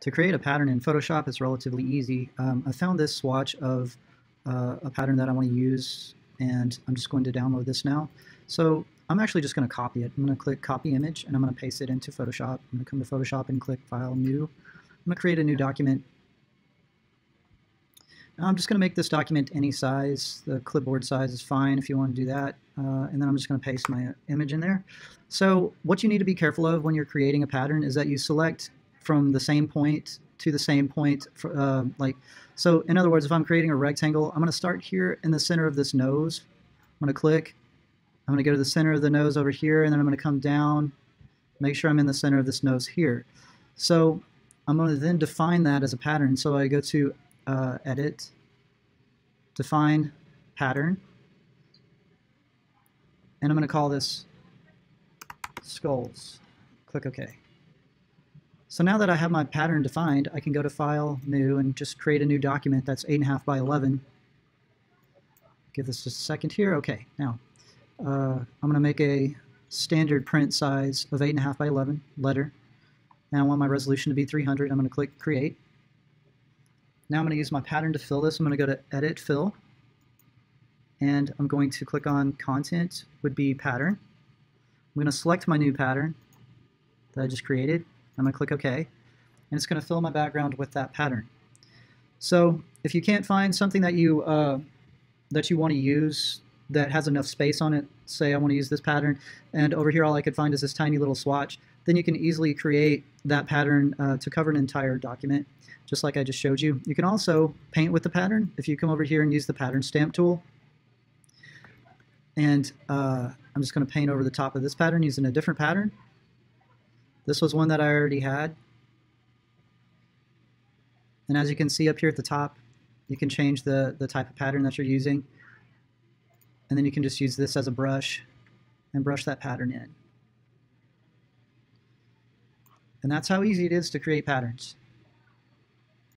To create a pattern in Photoshop is relatively easy. Um, I found this swatch of uh, a pattern that I want to use and I'm just going to download this now. So I'm actually just going to copy it. I'm going to click copy image and I'm going to paste it into Photoshop. I'm going to come to Photoshop and click file new. I'm going to create a new document. Now I'm just going to make this document any size. The clipboard size is fine if you want to do that. Uh, and then I'm just going to paste my image in there. So what you need to be careful of when you're creating a pattern is that you select from the same point to the same point. For, uh, like, so in other words, if I'm creating a rectangle, I'm going to start here in the center of this nose. I'm going to click. I'm going to go to the center of the nose over here, and then I'm going to come down, make sure I'm in the center of this nose here. So I'm going to then define that as a pattern. So I go to uh, Edit, Define Pattern, and I'm going to call this Skulls. Click OK. So now that I have my pattern defined, I can go to File, New, and just create a new document that's 8.5 by 11. Give this a second here. Okay, now uh, I'm going to make a standard print size of 8.5 by 11 letter. Now I want my resolution to be 300. I'm going to click Create. Now I'm going to use my pattern to fill this. I'm going to go to Edit, Fill, and I'm going to click on Content, would be Pattern. I'm going to select my new pattern that I just created. I'm going to click OK, and it's going to fill my background with that pattern. So if you can't find something that you uh, that you want to use that has enough space on it, say I want to use this pattern, and over here all I could find is this tiny little swatch, then you can easily create that pattern uh, to cover an entire document, just like I just showed you. You can also paint with the pattern. If you come over here and use the pattern stamp tool, and uh, I'm just going to paint over the top of this pattern using a different pattern, this was one that I already had. And as you can see up here at the top, you can change the, the type of pattern that you're using. And then you can just use this as a brush and brush that pattern in. And that's how easy it is to create patterns.